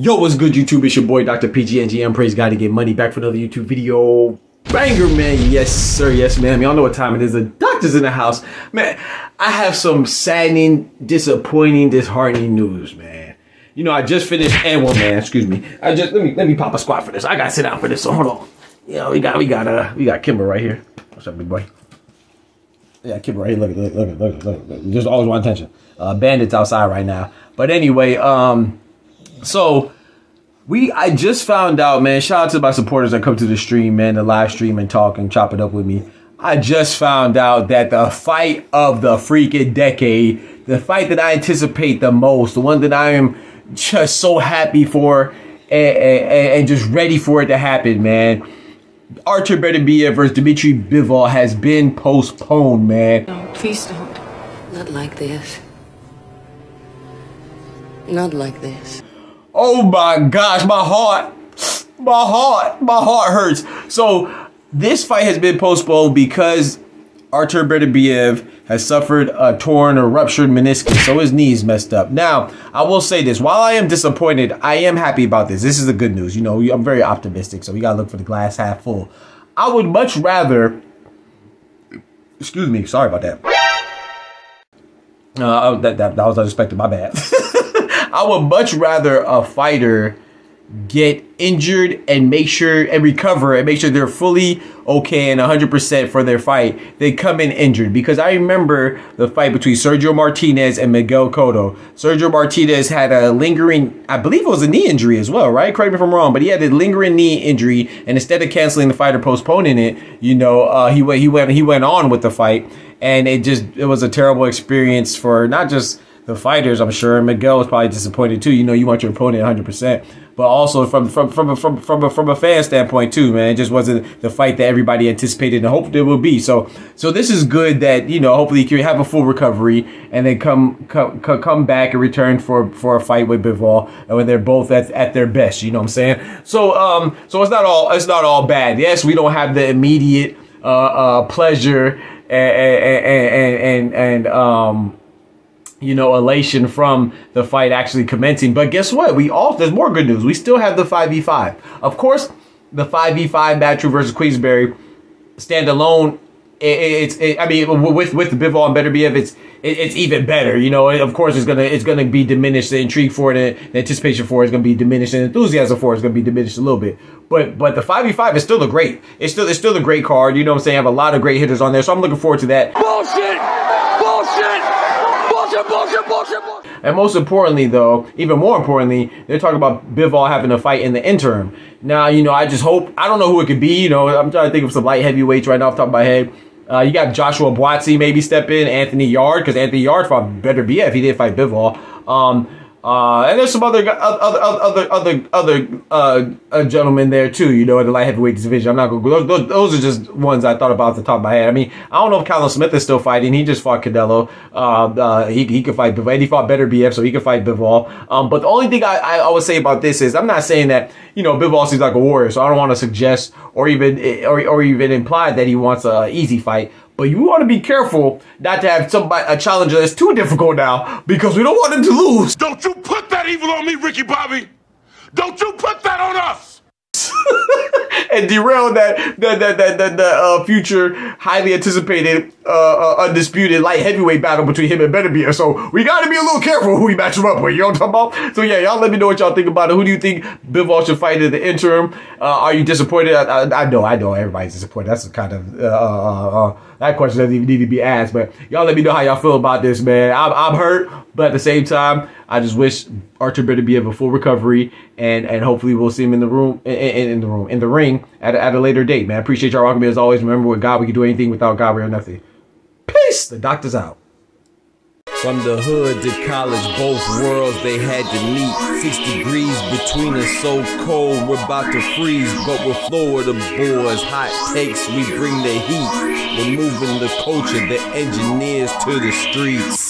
Yo, what's good, YouTube? It's your boy, Dr. PGNGM. Praise God to get money back for another YouTube video. Banger, man. Yes, sir. Yes, ma'am. Y'all know what time it is. The doctor's in the house. Man, I have some saddening, disappointing, disheartening news, man. You know, I just finished, and well, man, excuse me. I just, let me, let me pop a squat for this. I gotta sit down for this, so hold on. Yeah, we got, we got, uh, we got Kimber right here. What's up, big boy? Yeah, Kimber right here. Look, look, look, look, look, look. Just always want attention. Uh, bandits outside right now. But anyway, um, so we I just found out, man. Shout out to my supporters that come to the stream, man, the live stream and talk and chop it up with me. I just found out that the fight of the freaking decade, the fight that I anticipate the most, the one that I am just so happy for and, and, and just ready for it to happen, man. Artur Beterbiev versus Dmitry Bivol has been postponed, man. No, please don't. Not like this. Not like this. Oh my gosh, my heart, my heart, my heart hurts. So this fight has been postponed because Artur Beterbiev has suffered a torn or ruptured meniscus, so his knee's messed up. Now, I will say this: while I am disappointed, I am happy about this. This is the good news. You know, I'm very optimistic, so we gotta look for the glass half full. I would much rather. Excuse me, sorry about that. Uh, that, that, that was unexpected. My bad. I would much rather a fighter get injured and make sure and recover and make sure they're fully okay and 100% for their fight they come in injured. Because i remember the fight between sergio martinez and miguel cotto. Sergio martinez had a lingering i believe it was a knee injury as well right? Correct me if i'm wrong but he had a lingering knee injury and instead of canceling the fight or postponing it you know uh, he went he went he went on with the fight. And it just it was a terrible experience for not just the fighters, I'm sure. Miguel was probably disappointed too. You know, you want your opponent 100, percent but also from from from from from a, from a fan standpoint too, man. It just wasn't the fight that everybody anticipated and hoped it would be. So so this is good that you know hopefully you can have a full recovery and then come come come back and return for for a fight with Bivol and when they're both at, at their best. You know what I'm saying? So um so it's not all it's not all bad. Yes, we don't have the immediate uh, uh pleasure and and and and, and um you know, elation from the fight actually commencing. But guess what? We all there's more good news. We still have the 5v5. Of course, the 5v5 Matchroom versus Queensberry standalone. It, it's it, I mean with with the Bivol and Beterbiev, it's it, it's even better. You know, of course it's gonna it's gonna be diminished. The intrigue for it, the anticipation for it is gonna be diminished, and enthusiasm for it is gonna be diminished a little bit. But but the 5v5 is still a great. It's still it's still a great card. You know what I'm saying? I have a lot of great hitters on there, so I'm looking forward to that. Bullshit! Bullshit! Bullshit, bullshit, bullshit, bullshit. And most importantly, though, even more importantly, they're talking about Bivol having a fight in the interim. Now, you know, I just hope, I don't know who it could be. You know, I'm trying to think of some light heavyweights right now off the top of my head. Uh, you got Joshua Buatsi maybe step in, Anthony Yarde, because Anthony Yarde fought Beterbiev he did fight Bivol. Um, uh, and there's some other other other other other uh, uh, gentlemen there too. You know, in the light heavyweight division. I'm not going. Those, those those are just ones I thought about at the top of my head. I mean, I don't know if Callum Smith is still fighting. He just fought Canelo. Uh, uh, he he could fight Bivol. He fought Beterbiev, so he could fight Bivol. Um, but the only thing I, I, would say about this is I'm not saying that you know Bivol seems like a warrior, so I don't want to suggest or even or or even imply that he wants a easy fight. But you want to be careful not to have somebody a challenger that's too difficult now because we don't want him to lose. Don't you put that evil on me, Ricky Bobby! Don't you put that on us! and derail that that that that, that, that uh, future highly anticipated uh, uh, undisputed light heavyweight battle between him and Beterbiev. So we got to be a little careful who we match him up with. You know what I'm talking about? So yeah, y'all let me know what y'all think about it. Who do you think Bivol should fight in the interim? Uh, are you disappointed? I, I, I, know, I know, everybody's disappointed. That's kind of uh, uh, uh, that question doesn't even need to be asked. But y'all let me know how y'all feel about this, man. I'm, I'm hurt, but at the same time, I just wish Artur Beterbiev a full recovery, and and hopefully we'll see him in the room, in, in, in the room, in the ring at a, at a later date, man. Appreciate y'all rocking me as always. Remember, with God, we can do anything. Without God, we are nothing. Peace. The doctor's out. From the hood to college, both worlds they had to meet. Six degrees between us, so cold we're about to freeze. But we're Florida boys, hot takes, we bring the heat. We're moving the culture, the engineers to the streets.